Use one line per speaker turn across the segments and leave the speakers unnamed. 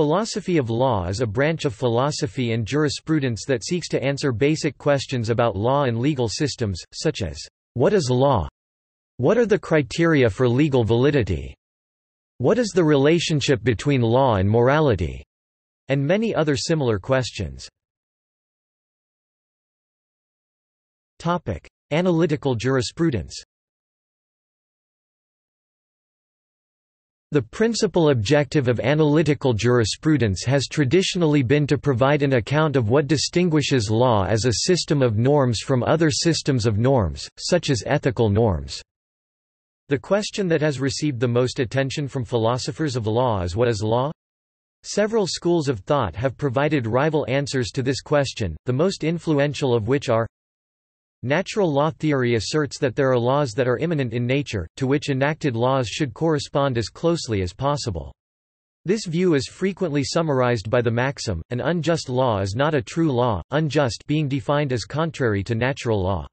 Philosophy of law is a branch of philosophy and jurisprudence that seeks to answer basic questions about law and legal systems, such as, what is law? What are the criteria for legal validity? What is the relationship between law and morality? And many other similar questions. Analytical jurisprudence The principal objective of analytical jurisprudence has traditionally been to provide an account of what distinguishes law as a system of norms from other systems of norms, such as ethical norms. The question that has received the most attention from philosophers of law is what is law? Several schools of thought have provided rival answers to this question, the most influential of which are Natural law theory asserts that there are laws that are immanent in nature, to which enacted laws should correspond as closely as possible. This view is frequently summarized by the maxim, an unjust law is not a true law, unjust being defined as contrary to natural law.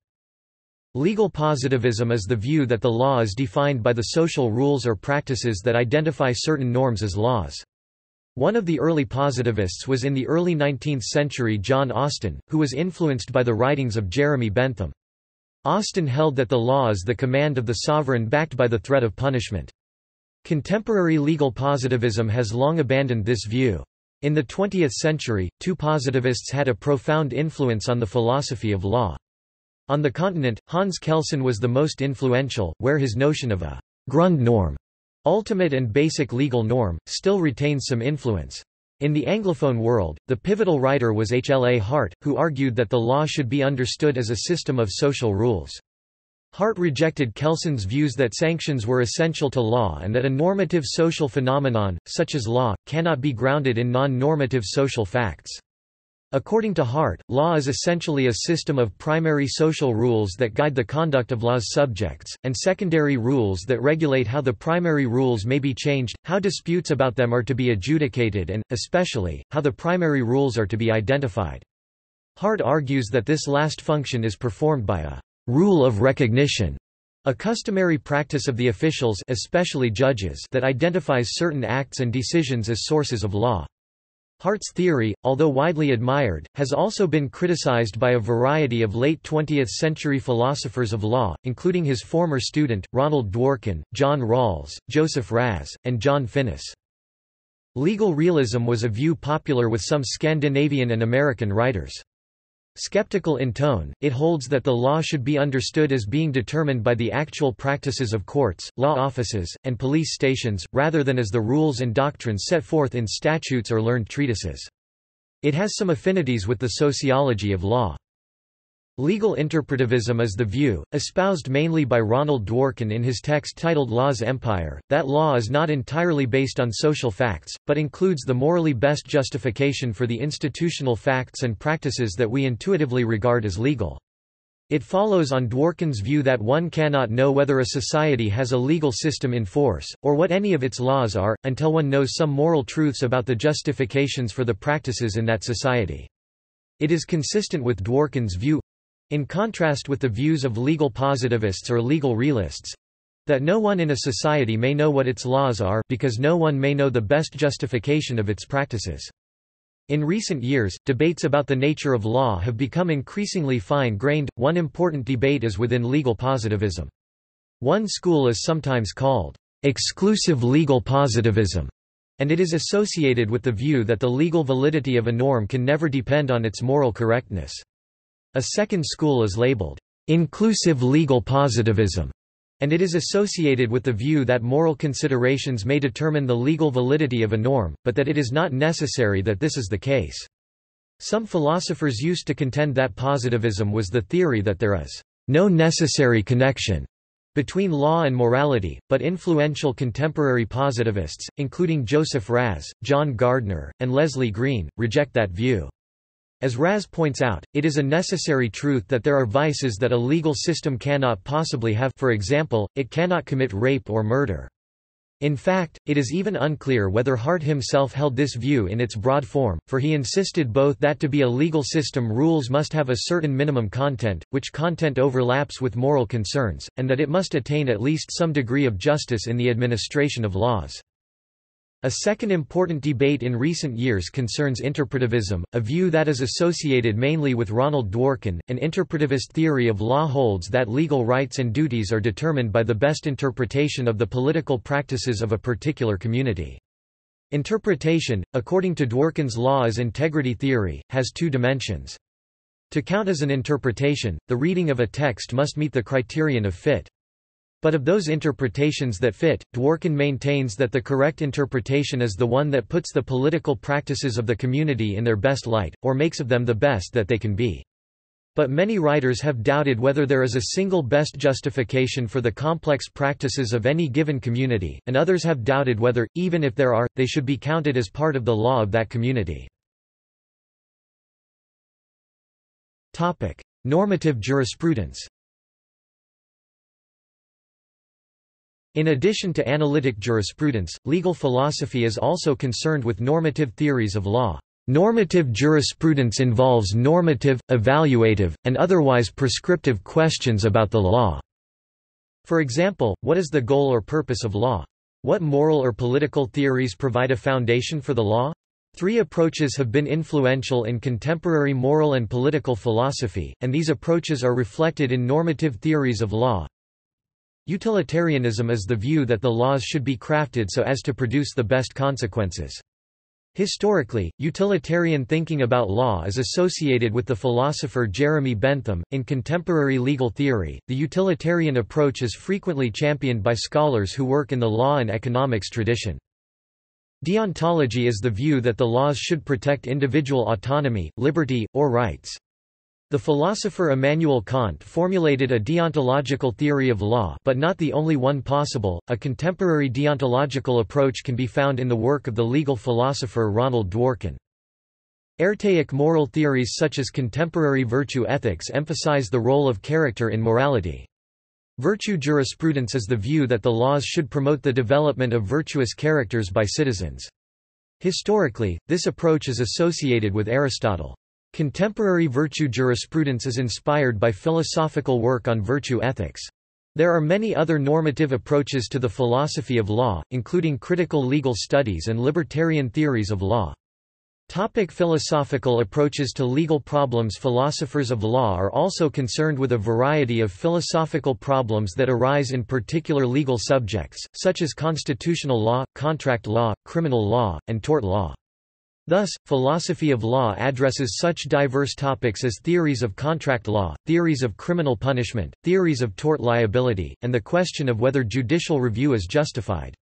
Legal positivism is the view that the law is defined by the social rules or practices that identify certain norms as laws. One of the early positivists was in the early 19th century John Austin, who was influenced by the writings of Jeremy Bentham. Austin held that the law is the command of the sovereign backed by the threat of punishment. Contemporary legal positivism has long abandoned this view. In the 20th century, two positivists had a profound influence on the philosophy of law. On the continent, Hans Kelsen was the most influential, where his notion of a Grundnorm ultimate and basic legal norm, still retains some influence. In the Anglophone world, the pivotal writer was H. L. A. Hart, who argued that the law should be understood as a system of social rules. Hart rejected Kelsen's views that sanctions were essential to law and that a normative social phenomenon, such as law, cannot be grounded in non-normative social facts. According to Hart, law is essentially a system of primary social rules that guide the conduct of law's subjects, and secondary rules that regulate how the primary rules may be changed, how disputes about them are to be adjudicated and, especially, how the primary rules are to be identified. Hart argues that this last function is performed by a rule of recognition, a customary practice of the officials especially judges that identifies certain acts and decisions as sources of law. Hart's theory, although widely admired, has also been criticized by a variety of late 20th-century philosophers of law, including his former student, Ronald Dworkin, John Rawls, Joseph Raz, and John Finnis. Legal realism was a view popular with some Scandinavian and American writers. Skeptical in tone, it holds that the law should be understood as being determined by the actual practices of courts, law offices, and police stations, rather than as the rules and doctrines set forth in statutes or learned treatises. It has some affinities with the sociology of law. Legal interpretivism is the view, espoused mainly by Ronald Dworkin in his text titled Law's Empire, that law is not entirely based on social facts, but includes the morally best justification for the institutional facts and practices that we intuitively regard as legal. It follows on Dworkin's view that one cannot know whether a society has a legal system in force, or what any of its laws are, until one knows some moral truths about the justifications for the practices in that society. It is consistent with Dworkin's view in contrast with the views of legal positivists or legal realists, that no one in a society may know what its laws are because no one may know the best justification of its practices. In recent years, debates about the nature of law have become increasingly fine-grained. One important debate is within legal positivism. One school is sometimes called exclusive legal positivism, and it is associated with the view that the legal validity of a norm can never depend on its moral correctness. A second school is labeled, inclusive legal positivism, and it is associated with the view that moral considerations may determine the legal validity of a norm, but that it is not necessary that this is the case. Some philosophers used to contend that positivism was the theory that there is no necessary connection between law and morality, but influential contemporary positivists, including Joseph Raz, John Gardner, and Leslie Green, reject that view. As Raz points out, it is a necessary truth that there are vices that a legal system cannot possibly have for example, it cannot commit rape or murder. In fact, it is even unclear whether Hart himself held this view in its broad form, for he insisted both that to be a legal system rules must have a certain minimum content, which content overlaps with moral concerns, and that it must attain at least some degree of justice in the administration of laws. A second important debate in recent years concerns interpretivism, a view that is associated mainly with Ronald Dworkin. An interpretivist theory of law holds that legal rights and duties are determined by the best interpretation of the political practices of a particular community. Interpretation, according to Dworkin's law as integrity theory, has two dimensions. To count as an interpretation, the reading of a text must meet the criterion of fit. But of those interpretations that fit, Dworkin maintains that the correct interpretation is the one that puts the political practices of the community in their best light, or makes of them the best that they can be. But many writers have doubted whether there is a single best justification for the complex practices of any given community, and others have doubted whether, even if there are, they should be counted as part of the law of that community. Normative jurisprudence In addition to analytic jurisprudence, legal philosophy is also concerned with normative theories of law. Normative jurisprudence involves normative, evaluative, and otherwise prescriptive questions about the law. For example, what is the goal or purpose of law? What moral or political theories provide a foundation for the law? Three approaches have been influential in contemporary moral and political philosophy, and these approaches are reflected in normative theories of law. Utilitarianism is the view that the laws should be crafted so as to produce the best consequences. Historically, utilitarian thinking about law is associated with the philosopher Jeremy Bentham. In contemporary legal theory, the utilitarian approach is frequently championed by scholars who work in the law and economics tradition. Deontology is the view that the laws should protect individual autonomy, liberty, or rights. The philosopher Immanuel Kant formulated a deontological theory of law but not the only one possible. A contemporary deontological approach can be found in the work of the legal philosopher Ronald Dworkin. Aretaic moral theories such as contemporary virtue ethics emphasize the role of character in morality. Virtue jurisprudence is the view that the laws should promote the development of virtuous characters by citizens. Historically, this approach is associated with Aristotle. Contemporary virtue jurisprudence is inspired by philosophical work on virtue ethics. There are many other normative approaches to the philosophy of law, including critical legal studies and libertarian theories of law. Topic philosophical approaches to legal problems Philosophers of law are also concerned with a variety of philosophical problems that arise in particular legal subjects, such as constitutional law, contract law, criminal law, and tort law. Thus, philosophy of law addresses such diverse topics as theories of contract law, theories of criminal punishment, theories of tort liability, and the question of whether judicial review is justified.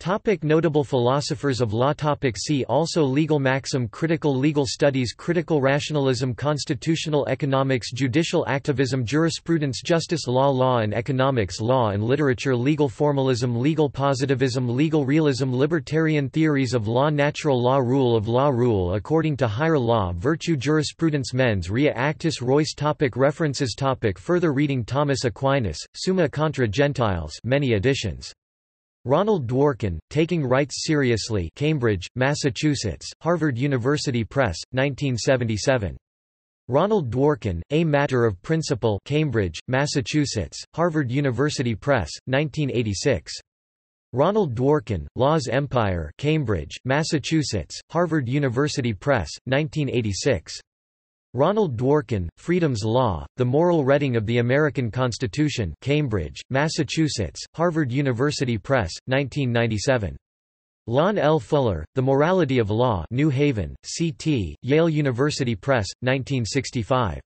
Topic notable philosophers of law. Topic See also Legal maxim. Critical legal studies. Critical rationalism. Constitutional economics. Judicial activism. Jurisprudence. Justice Law. Law and economics. Law and literature. Legal formalism. Legal positivism. Legal realism. Libertarian theories of law. Natural law. Rule of law. Rule according to higher law. Virtue. Jurisprudence. Mens rea actus reus. Topic References. Topic Further reading. Thomas Aquinas, Summa contra Gentiles. Many editions Ronald Dworkin, Taking Rights Seriously Cambridge, Massachusetts, Harvard University Press, 1977. Ronald Dworkin, A Matter of Principle Cambridge, Massachusetts, Harvard University Press, 1986. Ronald Dworkin, Law's Empire Cambridge, Massachusetts, Harvard University Press, 1986. Ronald Dworkin, Freedom's Law, The Moral Reading of the American Constitution Cambridge, Massachusetts, Harvard University Press, 1997. Lon L. Fuller, The Morality of Law New Haven, C.T., Yale University Press, 1965.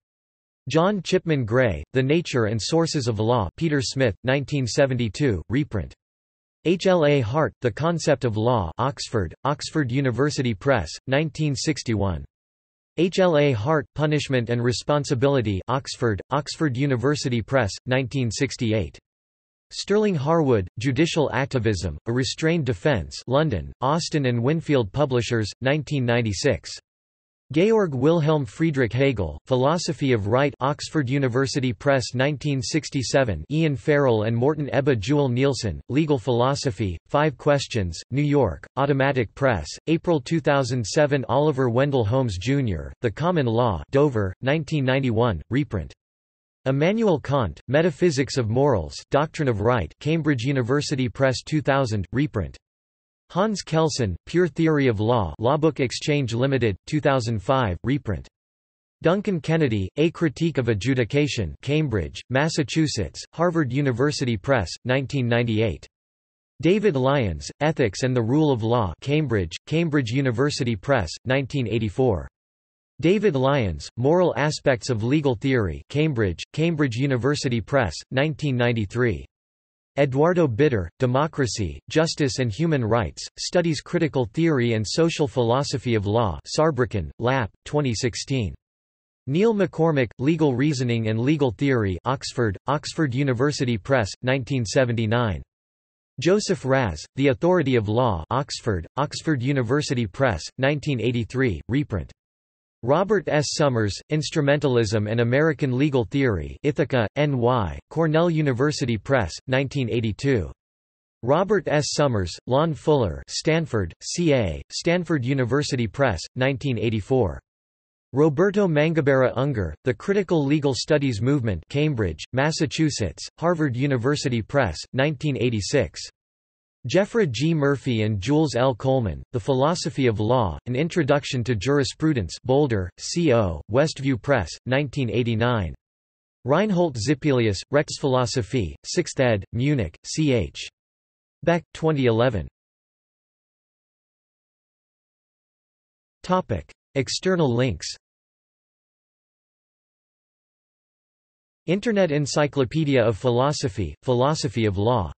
John Chipman Gray, The Nature and Sources of Law Peter Smith, 1972, reprint. H. L. A. Hart, The Concept of Law Oxford, Oxford University Press, 1961. H. L. A. Hart, Punishment and Responsibility Oxford, Oxford University Press, 1968. Sterling Harwood, Judicial Activism, A Restrained Defense London, Austin and Winfield Publishers, 1996. Georg Wilhelm Friedrich Hegel, Philosophy of Right Oxford University Press 1967 Ian Farrell and Morten Ebbe Juul Nielsen, Legal Philosophy, Five Questions, New York, Automatic Press, April 2007 Oliver Wendell Holmes, Jr., The Common Law Dover, 1991, reprint. Immanuel Kant, Metaphysics of Morals Doctrine of Right Cambridge University Press 2000, reprint. Hans Kelsen, Pure Theory of Law Lawbook Exchange Limited, 2005, reprint. Duncan Kennedy, A Critique of Adjudication Cambridge, Massachusetts, Harvard University Press, 1998. David Lyons, Ethics and the Rule of Law Cambridge, Cambridge University Press, 1984. David Lyons, Moral Aspects of Legal Theory Cambridge, Cambridge University Press, 1993. Eduardo Bittar, Democracy, Justice and Human Rights, Studies Critical Theory and Social Philosophy of Law Saarbrücken, Lap, 2016. Neil MacCormick, Legal Reasoning and Legal Theory Oxford, Oxford University Press, 1979. Joseph Raz, The Authority of Law Oxford, Oxford University Press, 1983, reprint. Robert S. Summers, Instrumentalism and American Legal Theory Ithaca, N.Y., Cornell University Press, 1982. Robert S. Summers, Lon Fuller Stanford, C.A., Stanford University Press, 1984. Roberto Mangabeira Unger, The Critical Legal Studies Movement Cambridge, Massachusetts, Harvard University Press, 1986. Jeffrie G. Murphy and Jules L. Coleman, The Philosophy of Law, An Introduction to Jurisprudence Boulder, C.O., Westview Press, 1989. Reinhold Zippelius, Rechtsphilosophie, 6th ed., Munich, ch. Beck, 2011. External links Internet Encyclopedia of Philosophy, Philosophy of Law